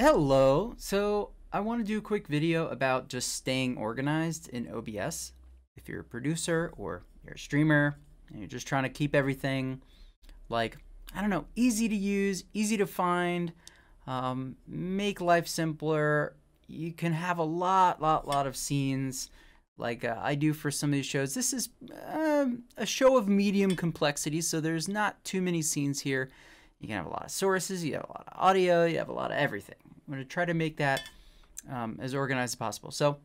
Hello. So I want to do a quick video about just staying organized in OBS. If you're a producer or you're a streamer and you're just trying to keep everything like, I don't know, easy to use, easy to find, um, make life simpler. You can have a lot, lot, lot of scenes like uh, I do for some of these shows. This is um, a show of medium complexity, so there's not too many scenes here. You can have a lot of sources, you have a lot of audio, you have a lot of everything. I'm going to try to make that um, as organized as possible. So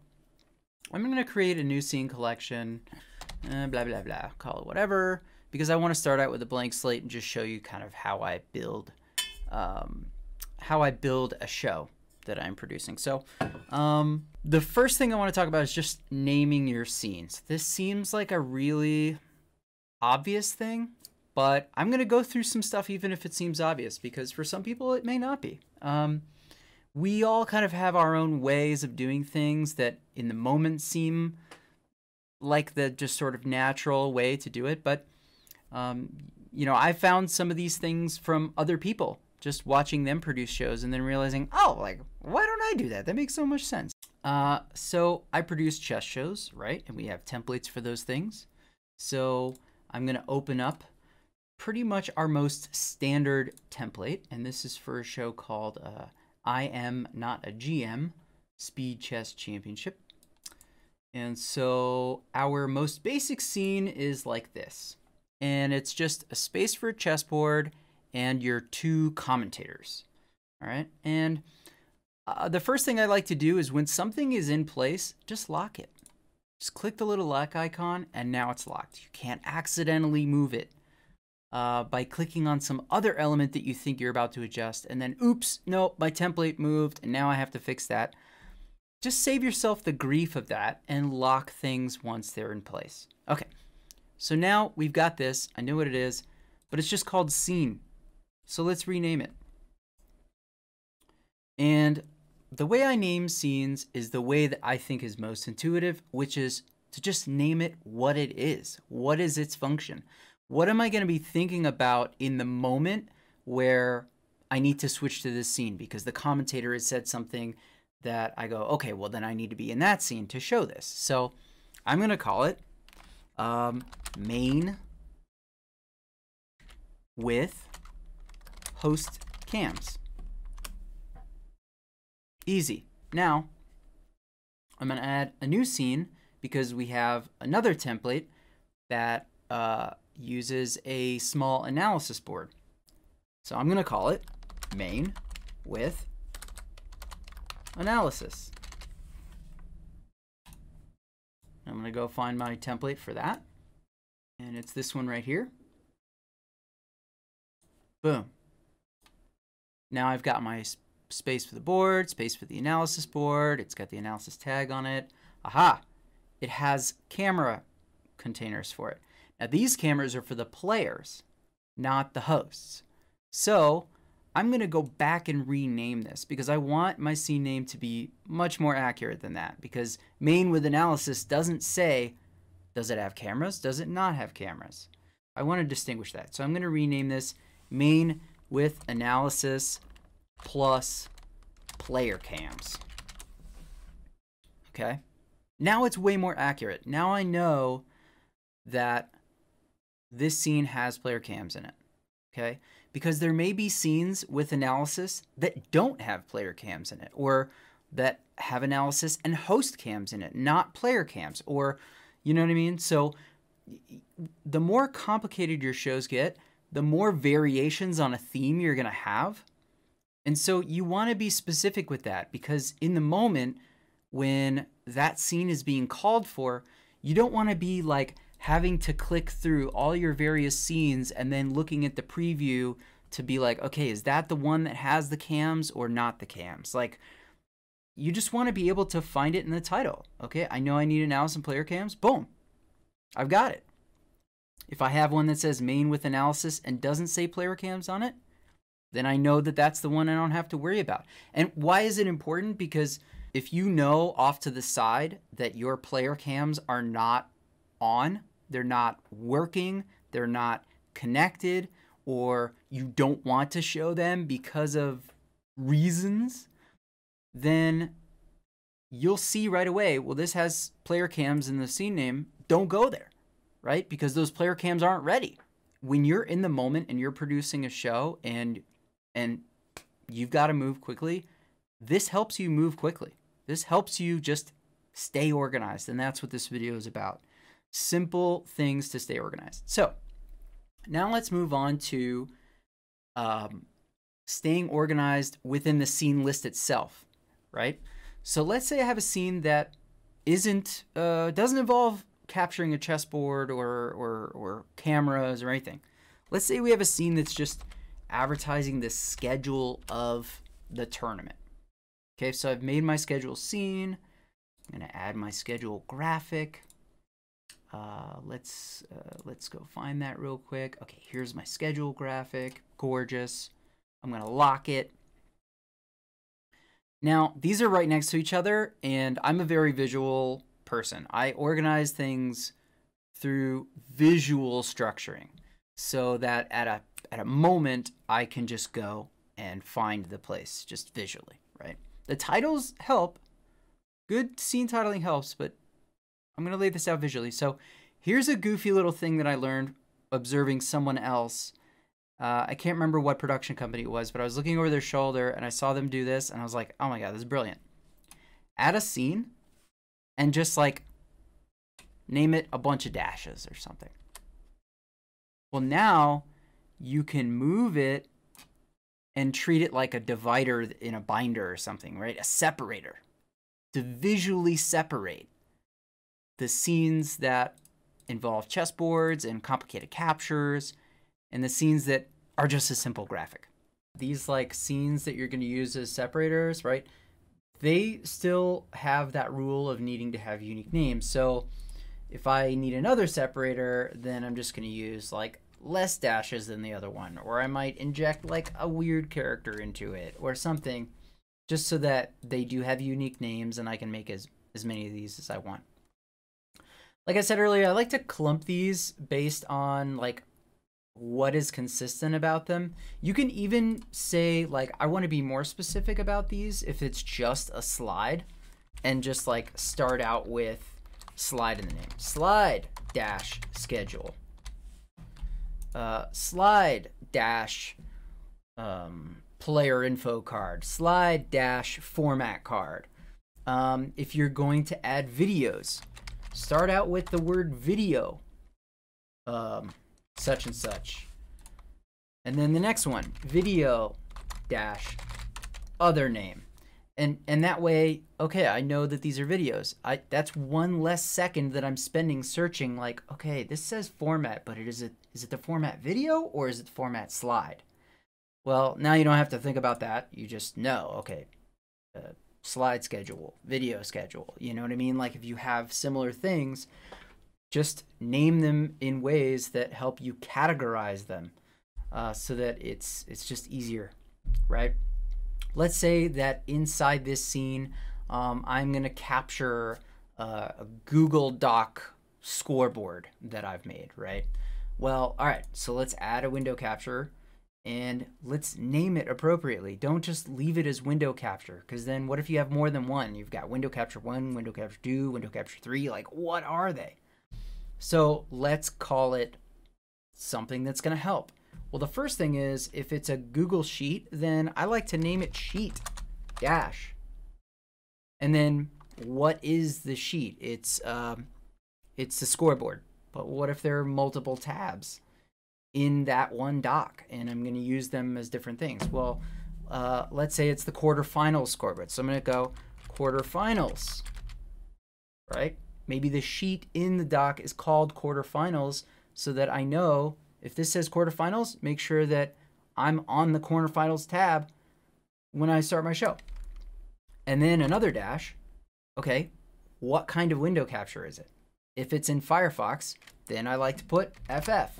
I'm going to create a new scene collection, uh, blah, blah, blah, call it whatever, because I want to start out with a blank slate and just show you kind of how I build, um, how I build a show that I'm producing. So um, the first thing I want to talk about is just naming your scenes. This seems like a really obvious thing, but I'm going to go through some stuff even if it seems obvious because for some people it may not be. Um, we all kind of have our own ways of doing things that in the moment seem like the just sort of natural way to do it, but um, you know, I found some of these things from other people just watching them produce shows and then realizing, oh, like, why don't I do that? That makes so much sense. Uh, so I produce chess shows, right? And we have templates for those things. So I'm going to open up pretty much our most standard template. And this is for a show called uh, I Am Not a GM Speed Chess Championship. And so our most basic scene is like this. And it's just a space for a chessboard and your two commentators. All right. And uh, the first thing I like to do is when something is in place, just lock it. Just click the little lock icon and now it's locked. You can't accidentally move it uh, by clicking on some other element that you think you're about to adjust and then oops, no, my template moved and now I have to fix that. Just save yourself the grief of that and lock things once they're in place. Okay, so now we've got this. I know what it is, but it's just called scene. So let's rename it. And the way I name scenes is the way that I think is most intuitive, which is to just name it what it is. What is its function? What am I going to be thinking about in the moment where I need to switch to this scene because the commentator has said something that I go, okay, well, then I need to be in that scene to show this. So I'm going to call it um, main with host cams. Easy. Now, I'm going to add a new scene because we have another template that uh, uses a small analysis board. So I'm going to call it main with analysis. I'm going to go find my template for that. And it's this one right here. Boom. Now I've got my space for the board, space for the analysis board. It's got the analysis tag on it. Aha! It has camera containers for it. Now these cameras are for the players, not the hosts. So I'm going to go back and rename this because I want my scene name to be much more accurate than that because main with analysis doesn't say does it have cameras, does it not have cameras. I want to distinguish that. So I'm going to rename this main with analysis plus player cams. Okay. Now it's way more accurate. Now I know that this scene has player cams in it. Okay. Because there may be scenes with analysis that don't have player cams in it or that have analysis and host cams in it, not player cams or, you know what I mean? So the more complicated your shows get, the more variations on a theme you're going to have. And so you want to be specific with that because in the moment when that scene is being called for, you don't want to be like having to click through all your various scenes and then looking at the preview to be like, okay, is that the one that has the cams or not the cams? Like, you just want to be able to find it in the title. Okay, I know I need analysis and player cams. Boom, I've got it. If I have one that says main with analysis and doesn't say player cams on it, then I know that that's the one I don't have to worry about. And why is it important? Because if you know off to the side that your player cams are not on, they're not working, they're not connected, or you don't want to show them because of reasons, then you'll see right away, well, this has player cams in the scene name. Don't go there, right? Because those player cams aren't ready. When you're in the moment and you're producing a show and and you've got to move quickly, this helps you move quickly. This helps you just stay organized. And that's what this video is about. Simple things to stay organized. So now let's move on to um, staying organized within the scene list itself, right? So let's say I have a scene that isn't uh, doesn't involve capturing a chessboard or, or or cameras or anything. Let's say we have a scene that's just advertising the schedule of the tournament. Okay, so I've made my schedule scene. I'm gonna add my schedule graphic. Uh, let's uh, let's go find that real quick. Okay, here's my schedule graphic. Gorgeous. I'm gonna lock it. Now, these are right next to each other, and I'm a very visual person. I organize things through visual structuring so that at a at a moment I can just go and find the place just visually, right? The titles help. Good scene titling helps, but I'm going to lay this out visually. So, here's a goofy little thing that I learned observing someone else uh, I can't remember what production company it was, but I was looking over their shoulder and I saw them do this, and I was like, "Oh my god, this is brilliant!" Add a scene, and just like name it a bunch of dashes or something. Well, now you can move it and treat it like a divider in a binder or something, right? A separator to visually separate the scenes that involve chessboards and complicated captures and the scenes that are just a simple graphic. These like scenes that you're going to use as separators, right? They still have that rule of needing to have unique names. So if I need another separator, then I'm just going to use like less dashes than the other one, or I might inject like a weird character into it or something just so that they do have unique names and I can make as, as many of these as I want. Like I said earlier, I like to clump these based on like what is consistent about them. You can even say like I want to be more specific about these if it's just a slide and just like start out with slide in the name. Slide dash schedule. Uh, slide dash um, player info card. Slide dash format card. Um, if you're going to add videos, start out with the word video. Um, such and such. And then the next one, video dash other name. And and that way, okay, I know that these are videos. I that's one less second that I'm spending searching like, okay, this says format, but it is it is it the format video or is it the format slide? Well, now you don't have to think about that. You just know, okay, uh, slide schedule, video schedule. You know what I mean? Like if you have similar things, just name them in ways that help you categorize them uh, so that it's it's just easier right let's say that inside this scene um, i'm to capture uh, a google doc scoreboard that i've made right well all right so let's add a window capture and let's name it appropriately. Don't just leave it as window capture because then what if you have more than one? You've got window capture one, window capture two, window capture three. Like, what are they? So let's call it something that's going to help. Well, the first thing is if it's a Google Sheet, then I like to name it Sheet Dash. And then what is the sheet? It's um, it's the scoreboard. But what if there are multiple tabs in that one doc, and I'm going to use them as different things? Well, uh, let's say it's the quarterfinals scoreboard. So I'm going to go quarterfinals, right? Maybe the sheet in the doc is called quarterfinals so that I know if this says quarterfinals, make sure that I'm on the quarterfinals tab when I start my show. And then another dash, okay, what kind of window capture is it? If it's in Firefox, then I like to put FF,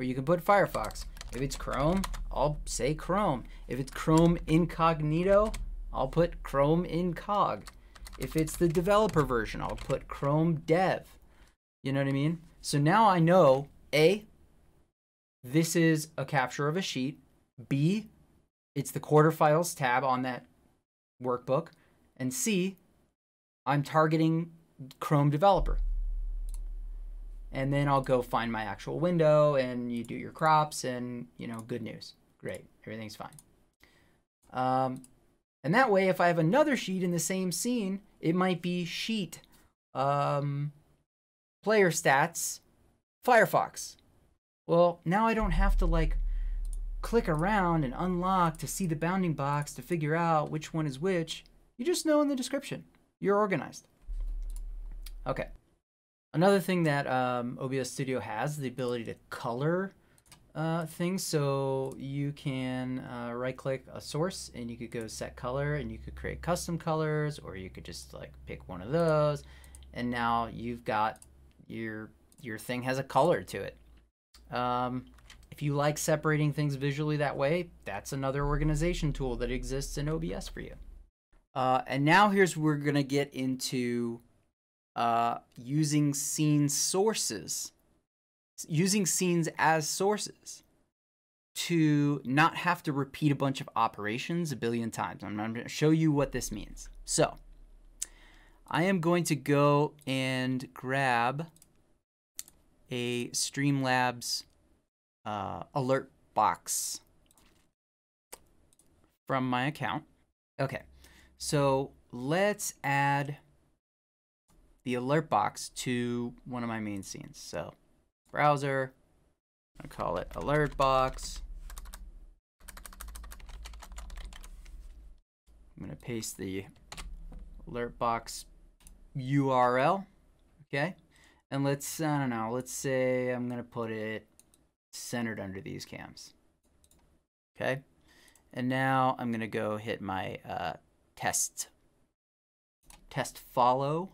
or you can put Firefox. If it's Chrome, I'll say Chrome. If it's Chrome Incognito, I'll put Chrome Incog. If it's the developer version, I'll put Chrome Dev. You know what I mean? So now I know A, this is a capture of a sheet. B, it's the quarterfinals tab on that workbook. and C, I'm targeting Chrome developer. And then I'll go find my actual window and you do your crops and, you know, good news. Great. Everything's fine. Um, and that way, if I have another sheet in the same scene, it might be sheet, um, player stats, Firefox. Well, now I don't have to like click around and unlock to see the bounding box to figure out which one is which. You just know in the description. You're organized. Okay. Another thing that um, OBS Studio has is the ability to color uh, things. So you can uh, right click a source and you could go set color and you could create custom colors or you could just like pick one of those. And now you've got your, your thing has a color to it. Um, if you like separating things visually that way, that's another organization tool that exists in OBS for you. Uh, and now here's where we're going to get into uh, using scene sources using scenes as sources to not have to repeat a bunch of operations a billion times. I'm going to show you what this means. So I am going to go and grab a Streamlabs uh, alert box from my account. Okay, so let's add the alert box to one of my main scenes. So browser. I call it alert box. I'm to paste the alert box URL. Okay. And let's, I don't know, let's say I'm to put it centered under these cams. Okay. And now I'm to go hit my uh, test, test follow.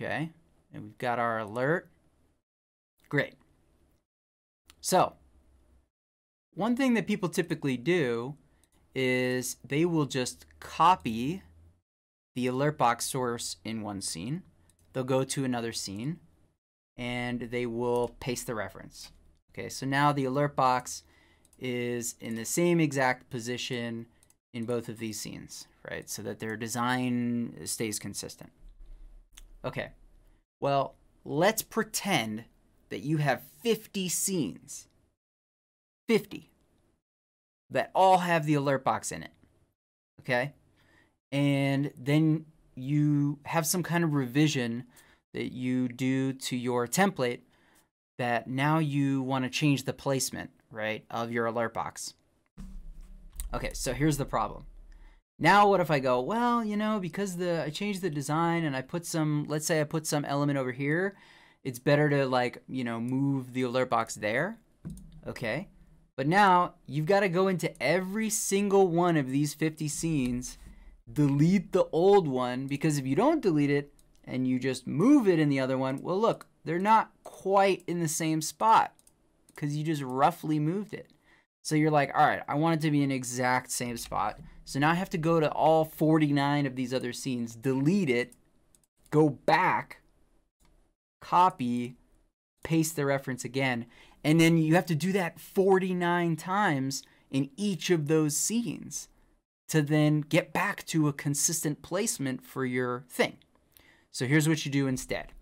Okay. And we've got our alert. Great. So, one thing that people typically do is they will just copy the alert box source in one scene. They'll go to another scene and they will paste the reference. Okay, so now the alert box is in the same exact position in both of these scenes, right? So that their design stays consistent. Okay, well, let's pretend that you have 50 scenes. 50 that all have the alert box in it. Okay? And then you have some kind of revision that you do to your template that now you want to change the placement, right, of your alert box. Okay, so here's the problem. Now what if I go, well, you know, because the I changed the design and I put some, let's say I put some element over here it's better to like, you know, move the alert box there. Okay. But now you've got to go into every single one of these 50 scenes, delete the old one, because if you don't delete it and you just move it in the other one, well, look, they're not quite in the same spot because you just roughly moved it. So you're like, all right, I want it to be an exact same spot. So now I have to go to all 49 of these other scenes, delete it, go back, copy, paste the reference again. And then you have to do that 49 times in each of those scenes to then get back to a consistent placement for your thing. So here's what you do instead.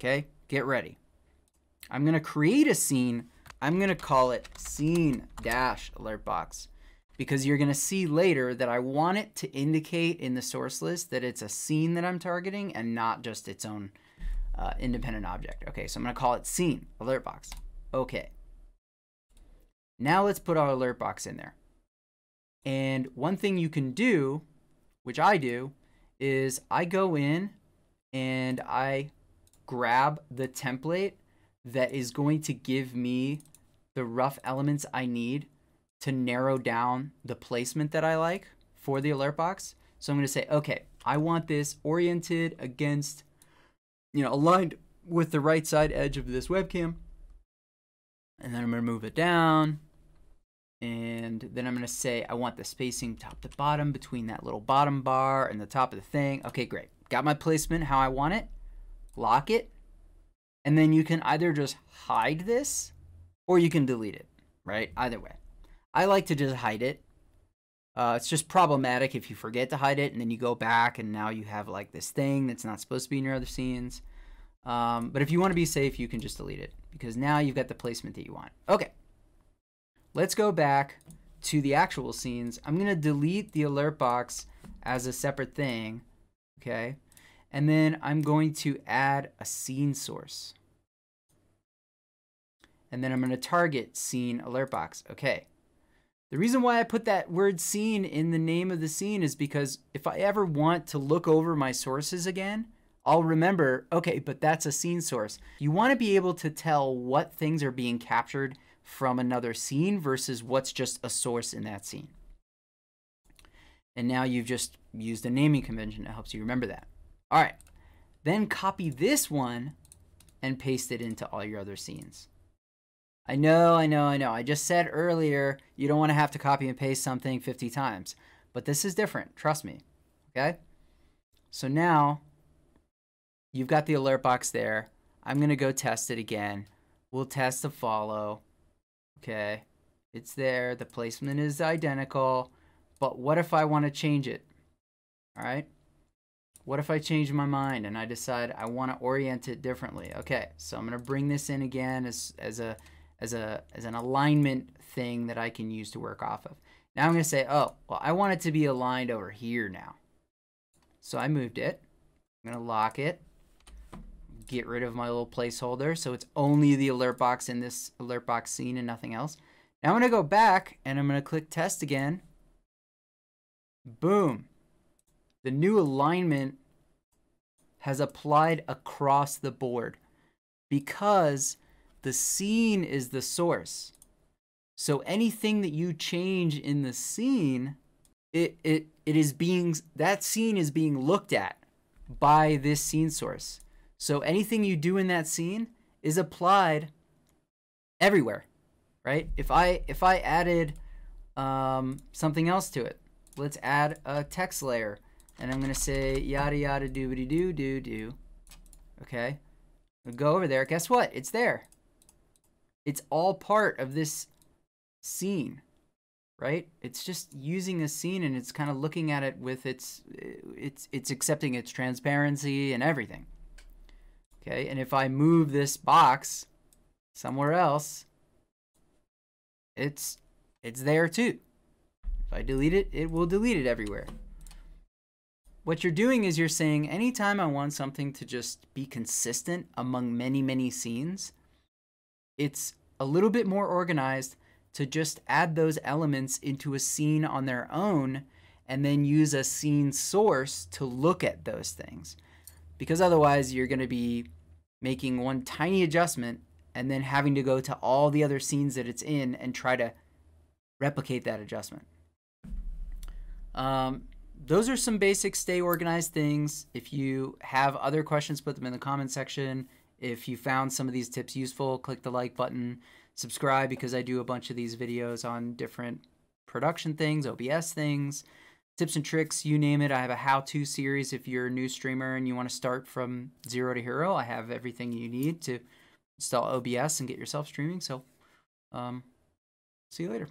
Okay, get ready. I'm gonna create a scene. I'm gonna call it scene dash alert box because you're gonna see later that I want it to indicate in the source list that it's a scene that I'm targeting and not just its own uh, independent object. Okay, so I'm going to call it scene alert box. Okay. Now let's put our alert box in there. And one thing you can do, which I do, is I go in and I grab the template that is going to give me the rough elements I need to narrow down the placement that I like for the alert box. So I'm going to say, okay, I want this oriented against you know, aligned with the right side edge of this webcam. And then I'm going to move it down. And then I'm going to say I want the spacing top to bottom between that little bottom bar and the top of the thing. Okay, great. Got my placement how I want it. Lock it. And then you can either just hide this or you can delete it, right? Either way. I like to just hide it Uh, it's just problematic if you forget to hide it and then you go back and now you have like this thing that's not supposed to be in your other scenes. Um, but if you want to be safe, you can just delete it because now you've got the placement that you want. Okay, let's go back to the actual scenes. I'm going to delete the alert box as a separate thing. Okay, and then I'm going to add a scene source. And then I'm going to target scene alert box. Okay. The reason why I put that word scene in the name of the scene is because if I ever want to look over my sources again, I'll remember, okay, but that's a scene source. You want to be able to tell what things are being captured from another scene versus what's just a source in that scene. And now you've just used a naming convention that helps you remember that. All right, then copy this one and paste it into all your other scenes. I know, I know, I know. I just said earlier you don't want to have to copy and paste something 50 times, but this is different. Trust me. Okay? So now you've got the alert box there. I'm going to go test it again. We'll test the follow. Okay. It's there. The placement is identical. But what if I want to change it? All right. What if I change my mind and I decide I want to orient it differently? Okay. So I'm going to bring this in again as, as a as a as an alignment thing that I can use to work off of. Now I'm going to say, oh, well, I want it to be aligned over here now. So I moved it. I'm going to lock it. Get rid of my little placeholder. So it's only the alert box in this alert box scene and nothing else. Now I'm going to go back and I'm going to click test again. Boom. The new alignment has applied across the board because the scene is the source. So anything that you change in the scene, it, it, it is being, that scene is being looked at by this scene source. So anything you do in that scene is applied everywhere, right? If I, if I added um, something else to it, let's add a text layer and I'm to say yada yada doobity doo doo doo. Okay. I'll go over there. Guess what? It's there. It's all part of this scene, right? It's just using a scene and it's kind of looking at it with its it's it's accepting its transparency and everything. Okay, and if I move this box somewhere else, it's it's there too. If I delete it, it will delete it everywhere. What you're doing is you're saying anytime I want something to just be consistent among many, many scenes, it's a little bit more organized to just add those elements into a scene on their own and then use a scene source to look at those things. Because otherwise, you're going to be making one tiny adjustment and then having to go to all the other scenes that it's in and try to replicate that adjustment. Um, those are some basic stay organized things. If you have other questions, put them in the comment section. If you found some of these tips useful, click the like button. Subscribe because I do a bunch of these videos on different production things, OBS things, tips and tricks, you name it. I have a how to series if you're a new streamer and you want to start from zero to hero. I have everything you need to install OBS and get yourself streaming. So, um, see you later.